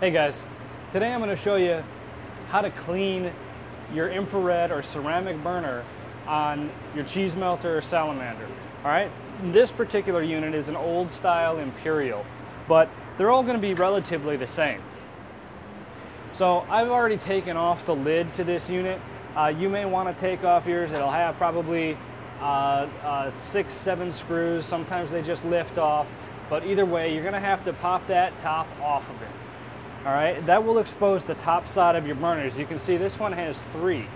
Hey guys, today I'm going to show you how to clean your infrared or ceramic burner on your cheese melter or salamander. All right, this particular unit is an old style Imperial, but they're all going to be relatively the same. So I've already taken off the lid to this unit. Uh, you may want to take off yours. It'll have probably uh, uh, six, seven screws. Sometimes they just lift off. But either way, you're going to have to pop that top off of it. All right, that will expose the top side of your burners. You can see, this one has three.